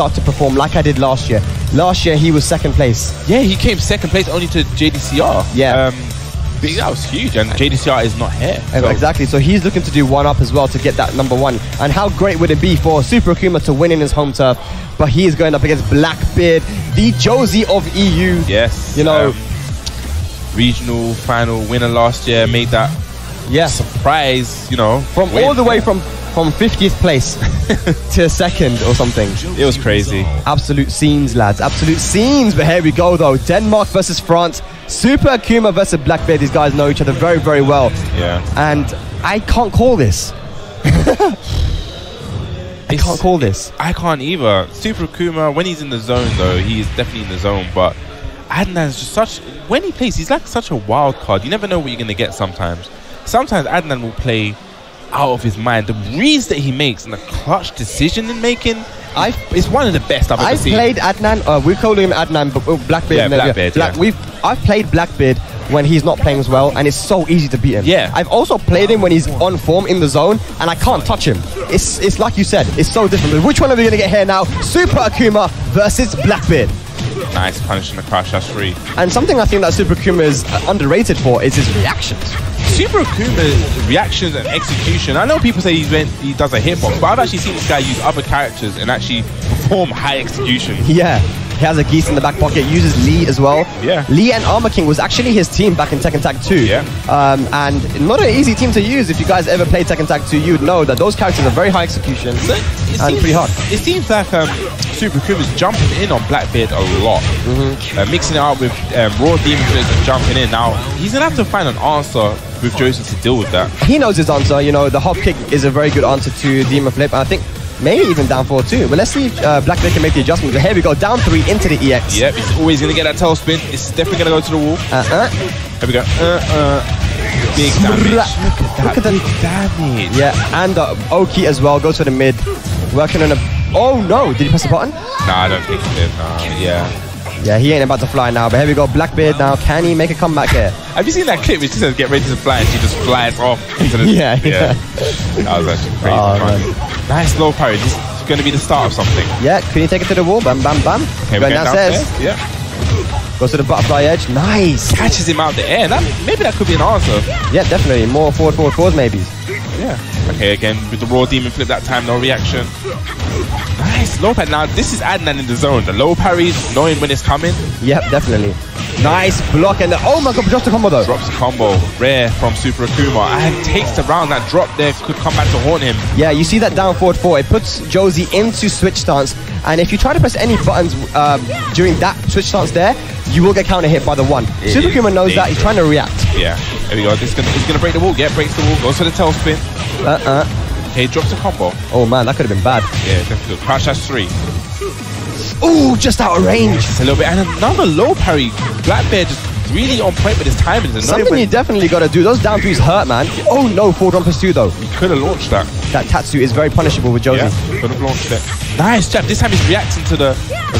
start to perform like I did last year. Last year he was second place. Yeah, he came second place only to JDCR. Yeah. Um, that was huge, and JDCR is not here. So- Exactly. So he's looking to do one up as well to get that number one. And how great would it be for Super Akuma to win in his home turf? But he is going up against Blackbeard, the Josie of EU. Yes. You know, um, regional final winner last year made that yes. surprise. You know, From win. all the way from from 50th place to second or something. It was crazy. Absolute scenes, lads. Absolute scenes. But here we go, though. Denmark versus France. Super Akuma versus Blackbeard. These guys know each other very, very well. Yeah. And I can't call this. I It's- can't call this. I can't either. Super Akuma, when he's in the zone, though, he is definitely in the zone. But Adnan's just such. When he plays, he's like such a wild card. You never know what you're going to get sometimes. Sometimes Adnan will play out of his mind. The reads that he makes and the clutch decision in making, I've it's one of the best I've ever I've seen. played Adnan. Uh, we call him Adnan, but uh, Blackbeard. Yeah, Blackbeard, Black, yeah. We've I've played Blackbeard when he's not playing as well, and it's so easy to beat him. Yeah. I've also played him when he's on form in the zone, and I can't touch him. It's it's like you said, it's so different. But which one are we gonna get here now? Super Akuma versus Blackbeard. Nice punishing the crash. That's free. And something I think that Super Kuma is uh, underrated for is his reactions. Super Kuma's reactions and execution. I know people say he's went, he does a hitbox, but I've actually seen this guy use other characters and actually perform high execution. Yeah. He has a Geese in the back pocket, uses Lee as well. Yeah. Lee and Armor King was actually his team back in Tekken Tag 2. Yeah. Um, and not an easy team to use. If you guys ever played Tekken Tag 2, you'd know that those characters are very high execution So it and seems- pretty hard. It seems like um, Super Akuma's jumping in on Blackbeard a lot, Mm-hmm. uh, mixing it up with um, Raw Demon and jumping in. Now he's gonna have to find an answer with Josie to deal with that. He knows his answer. You know, the hop kick is a very good answer to Demon Flip. And I think maybe even down 4 too. But let's see if uh, Blackbeard can make the adjustment. Here we go, down 3 into the EX. Yep, he's always gonna get that tail spin. It's definitely gonna go to the wall. Uh-uh. Here we go. Uh, uh, big damage. Look at that the- big damage. Yeah, and uh, Oki as well goes for the mid. Working on a. Oh no! Did he press the button? Nah, I don't think he did. Nah, yeah. Yeah, he ain't about to fly now. But here we go, Blackbeard now. Can he make a comeback here? Have you seen that clip? Which she says, "Get ready to fly," and she just flies off. Into the, Yeah, yeah. That was actually crazy Oh. Nice low parry. This is going to be the start of something. Yeah, can he take it to the wall? Bam, bam, bam. Okay, we're Going downstairs. downstairs. Yeah. Goes to the butterfly edge. Nice. Catches him out the air. That, maybe that could be an answer. Yeah, definitely. More forward, forward, forward, maybe. Yeah. Okay, again with the raw demon flip that time, no reaction. Nice low parry. Now this is Adnan in the zone. The low parries, knowing when it's coming, Yep, definitely. Nice block and the, oh my god, just a combo though. drops a combo. Rare from Super Akuma and takes the round. That drop there could come back to haunt him. Yeah, you see that down forward four. It puts Josie into switch stance, and if you try to press any buttons um, during that switch stance there, you will get counter hit by the one. It Super is Kuma knows that. He's trying to react. Yeah. There we go. This is gonna, he's gonna break the wall. Yeah, breaks the wall. Goes for the tail spin. Uh uh. Okay, drops a combo. Oh man, that could have been bad. Yeah, definitely. Crash dash three. Ooh, just out of range. Just a little bit. And another low parry. Blackbeard just really on point with his timing. Something you definitely got to do. Those down threes hurt, man. Oh no, forward one plus two though. He could have launched that. That Tatsu is very punishable with Josie. Yeah, could have launched it. Nice jab. This time he's reacting to the.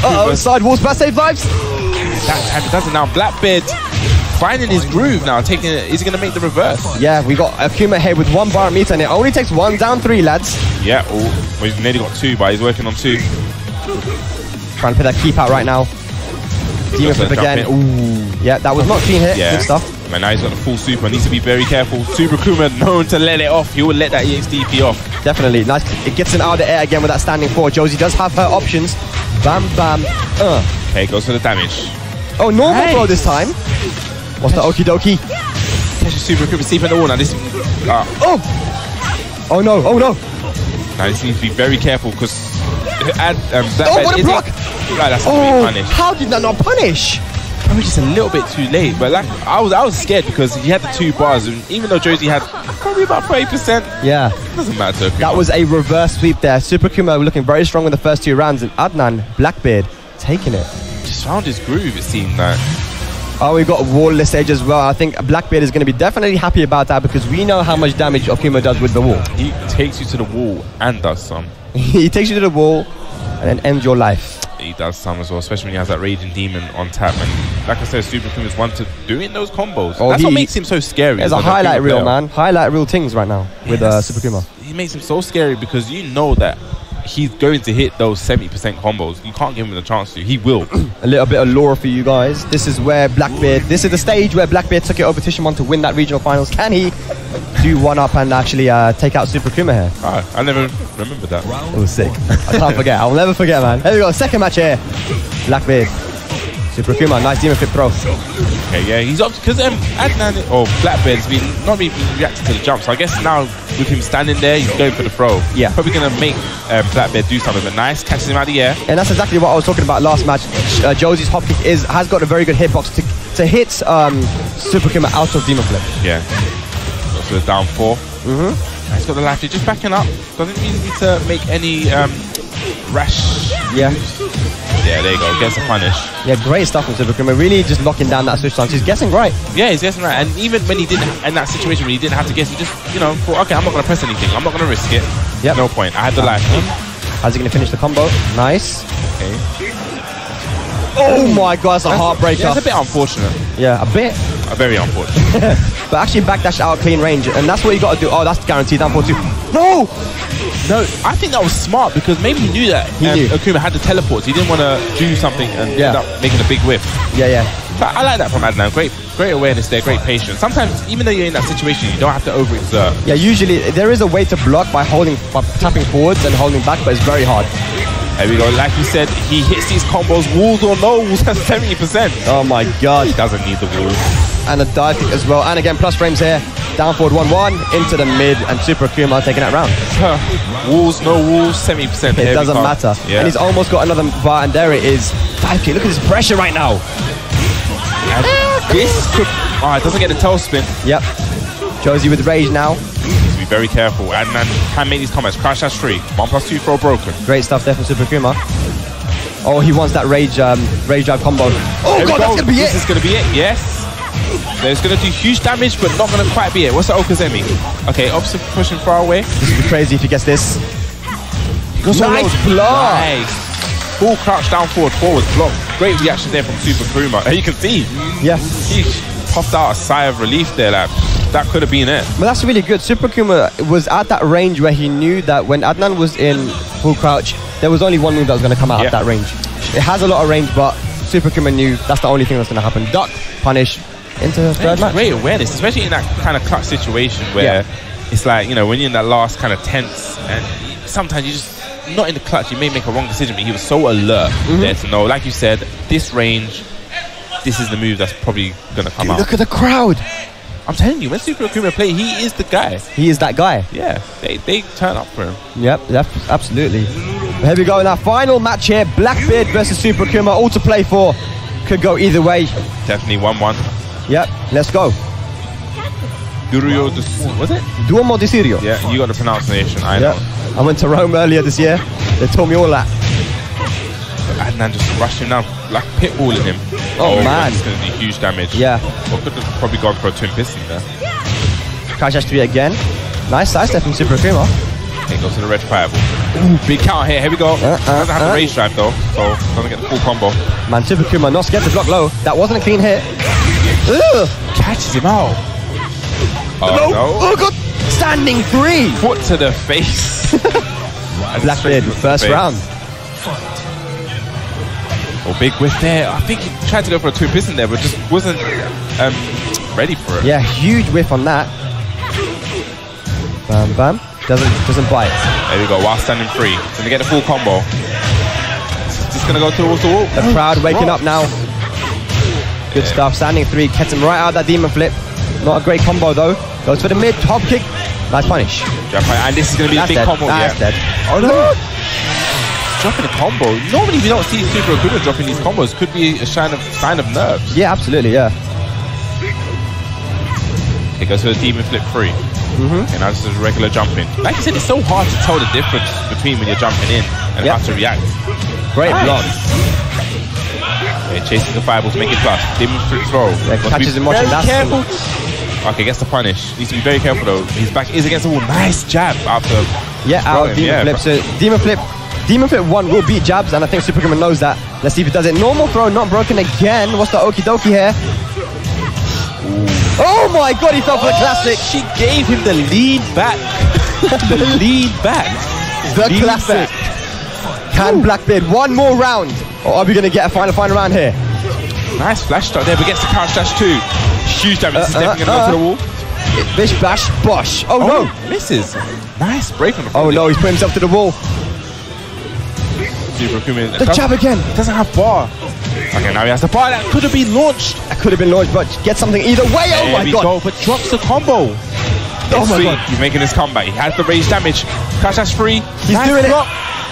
Uh oh, side walls, bad save vibes. That time he does it now. Blackbeard finding his groove now. Taking it. Is he going to make the reverse? Yeah, we got Akuma here with one bar meter, and it only takes one down three, lads. Yeah. Oh, well, he's nearly got two, but he's working on two. Trying to put that keep out right now. Demon flip again. Ooh, yeah, that was not clean hit. Yeah. Good stuff. Man, now he's got the full super. Needs to be very careful. Super Kuma known to let it off. He will let that EXDP off. Definitely. Nice. It gets him out of the air again with that standing four. Josie does have her options. Bam, bam. Uh. Okay, goes for the damage. Oh, normal Nice. throw this time. What's the okie dokie? Catches Super Kuma sleeping in the wall. Now this. Uh, Oh! Oh no, oh no. now this needs to be very careful because. Add, um, Oh, bed what a block! Right, that's Oh, oh. punished. how did that not punish? Probably just a little bit too late, but like I was, I was scared because he had the two bars, and even though Josie had probably about thirty percent, Yeah. doesn't matter. to That was a reverse sweep there. Super Kuma looking very strong in the first two rounds, and Adnan, Blackbeard, taking it. Found his groove. It seemed like Oh, we got wallless edge as well. I think Blackbeard is going to be definitely happy about that because we know how much damage Akuma does with the wall. he takes you to the wall and does some. he takes you to the wall and then ends your life. He does some as well, especially when he has that raging demon on tap. And like I said, Super Kuma is one to doing those combos. Oh, That's what he- makes him so scary. There's as a highlight reel, man. Highlight reel things right now with uh, Super Kuma. He makes him so scary because you know that he's going to hit those 70% combos. You can't give him the chance to. He will. A little bit of lore for you guys. This is where Blackbeard, this is the stage where Blackbeard took it over Tishamon to win that regional finals. Can he do one up and actually uh, take out Super Kuma here? Ah, I never remember that. It was sick. I can't forget. I'll never forget, man. Here we go. Second match here. Blackbeard. Super Kuma. Nice demon flip throw. Okay, yeah, he's up because um, Adnan or Blackbeard's been not really reacting to the jump. So I guess now with him standing there, he's going for the throw. Yeah. probably gonna make um, Blackbeard do something. But nice, catches him out of the air. And that's exactly what I was talking about last match. Uh, Josie's hop kick is has got a very good hitbox to, to hit um, Super Kuma out of demon flip. Yeah. So it's down 4 Mm-hmm. He's got the life. Just backing up. Doesn't really need to make any um, rash. Yeah. Yeah, there you go. Gets a punish. Yeah, great stuff from Super Really just locking down that switch stance. He's guessing right. Yeah, he's guessing right. And even when he didn't, in that situation when he didn't have to guess, he just, you know, thought, okay, I'm not going to press anything. I'm not going to risk it. Yep. No point. I had the life. How's he going to finish the combo? Nice. Okay. Oh my god, that's a heartbreaker. Yeah, it's a bit unfortunate. Yeah, a bit. Uh, very unfortunate. But actually backdash out of clean range. And that's what you got to do. Oh, that's guaranteed down for two. No! no, I think that was smart because maybe he knew that He um, knew. Akuma had the teleport. He didn't want to do something and Yeah. end up making a big whiff. Yeah, yeah. But I like that from Adnan. Great, great awareness there, great patience. Sometimes, even though you're in that situation, you don't have to overexert. Yeah, usually there is a way to block by holding, by tapping forwards and holding back, but it's very hard. There we go. Like you said, he hits these combos, walls or no walls, has 70%. Oh my god. He doesn't need the walls. And a dive kick as well. And again, plus frames here. Down forward 1-1 into the mid and Super Kuma taking that round. walls, no walls, 70%. It doesn't matter. Yeah. And he's almost got another bar and there it is. Dive kick. Look at this pressure right now. And this could, oh, it doesn't get the tail spin. Yep. Josie with rage now. He needs to be very careful. Adnan can make these comments. Crash dash three. One plus two throw broken. Great stuff there from Super Kuma. Oh, he wants that rage um, rage drive combo. Oh There god, go. that's gonna be this it. is gonna be it. Yes. There's gonna do huge damage, but not gonna quite be it. What's the okizeme? Okay, opposite pushing far away. This would be crazy if he gets this. Nice block. Nice. Full crouch down forward, forward block. Great reaction there from Super Kuma. You can see Yes. he puffed out a sigh of relief there. Like that could have been it. But that's really good. Super Kuma was at that range where he knew that when Adnan was in full crouch, there was only one move that was going to come out Yeah. of that range. It has a lot of range, but Super Kuma knew that's the only thing that's going to happen. Duck, punish, into the third match. Great awareness, especially in that kind of clutch situation where Yeah. it's like, you know, when you're in that last kind of tense and sometimes you just, not in the clutch, you may make a wrong decision, but he was so alert Mm-hmm. there to know, like you said, this range, this is the move that's probably going to come Dude, out. look at the crowd. I'm telling you, when Super Akuma play, he is the guy. He is that guy. Yeah, they, they turn up for him. Yep, yep, absolutely. Here we go in our final match here. Blackbeard versus Super Kuma, all to play for. Could go either way. Definitely 1 1. Yep, let's go. Durio, de- was it? Duomo di Sirio. Yeah, you got the pronunciation, I Yep. know. I went to Rome earlier this year. They taught me all that. Adnan just rushed him down, like pitballing him. Oh, man. It's going to do huge damage. Yeah. Or could have probably gone for a twin piston there. Crash dash to be again. Nice sidestep from Super Kuma. Okay, goes to the red fireball. Ooh, big counter here. Here we go. Uh, uh, doesn't have uh. the rage drive though, so doesn't get the full combo. Man, Super Kuma not scared to block low. That wasn't a clean hit. Ugh. Catches him out. Oh no! Oh god! Standing three. Foot to the face. That's Blackbeard, straight foot to the first face. round. Oh, big whiff there. I think he tried to go for a two piston there, but just wasn't um, ready for it. Yeah, huge whiff on that. Bam, bam. Doesn't doesn't bite. There we go. While standing free, gonna get the full combo. Just gonna go towards the wall. The crowd waking up now. Good stuff. Standing three. Gets him right out of that demon flip. Not a great combo though. Goes for the mid top kick. Nice punish. Jump right, and this is gonna be That's a big dead. combo. That's yeah. dead. Oh no! Dropping a combo. Normally we don't see Super Akuma dropping these combos. Could be a sign of sign of nerves. Yeah, absolutely. Yeah. It goes for the demon flip free. Mm-hmm. And now this is regular jumping. Like I said, it's so hard to tell the difference between when you're jumping in and Yep. how to react. Great Nice. block. Okay, chasing the fireballs, make it plus. Demon flip throw. Yeah, catches him watching, that's- careful. Okay, gets the punish. Needs to be very careful though. His back is against the wall. Nice jab after. Yeah, out of demon Yeah, flip. So demon flip. Demon flip one will beat jabs, and I think Super Kuma knows that. Let's see if he does it. Normal throw, not broken again. What's the okie dokie here? Oh my god, he fell for the oh, classic. She gave him the lead back. the lead back. The Lead classic. back. Can Blackbeard one more round? Or are we going to get a final, final round here? Nice flash start there, but gets the couch dash too. Huge damage. This is Uh, definitely going to uh, go to the wall. Bish, bash, bosh. Oh, no. misses. Nice break on the Oh, no, he's put himself to the wall. The jab again. Doesn't have bar. Okay, now he has the bar that could have been launched. That could have been launched, but get something either way. Oh, There my we God. go, but drops the combo. Oh, my Sweet. God. He's making his comeback. He has the range damage. Crash dash free. He's doing it.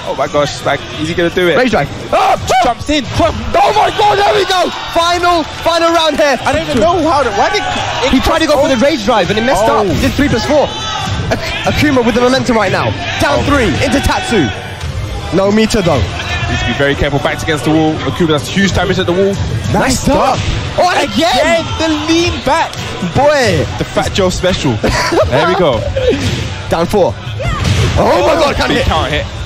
Oh my gosh, like, is he gonna do it? Rage drive. Oh, oh Jumps in. oh my God, there we go. Final, final round here. I don't even know how to. Why did He tried to go for the oh. rage drive and it messed Oh. up. He did three plus four. Ak- Akuma with the momentum right now. Down oh. three into Tatsu. No meter though. Needs to be very careful. Backs against the wall. Akuma does huge damage at the wall. Nice start. Oh, and again. the lean back. Boy. The Fat Joe special. there we go. Down four. Oh, my God, can't hit. count hit.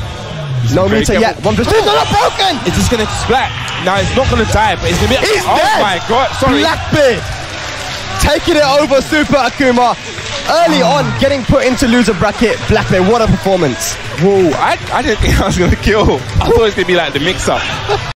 No meter yet. One two. No, not broken. It's just gonna splat? Now it's not gonna die, but it's gonna be. He's oh dead. my god! Sorry. Blackbeard taking it over Super Akuma. Early ah. on, getting put into loser bracket. Blackbeard, what a performance. Whoa! I, I didn't think I was gonna kill. I thought it was gonna be like the mix-up.